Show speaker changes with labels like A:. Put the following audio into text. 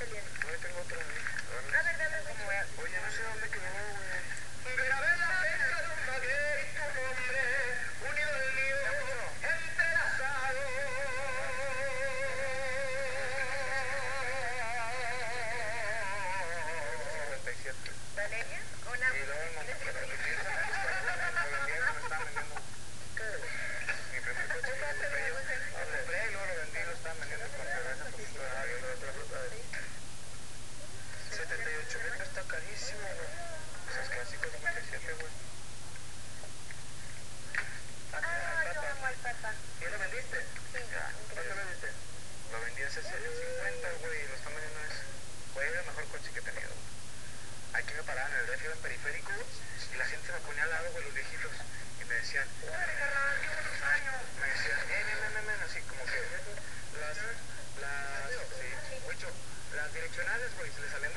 A: Excelente.
B: hacía los y la gente me ponía al lado con los viejitos y me decían, ¡Órale, carnal, qué buenos años! Me decían, ¡eh, men, men, men! Así como que las, las, sí, mucho, las direccionales, güey, se les salían